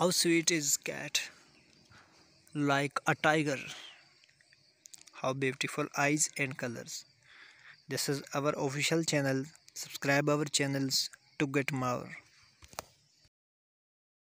how sweet is cat? Like a tiger. How beautiful eyes and colors. This is our official channel. Subscribe our channels to get more.